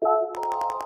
Música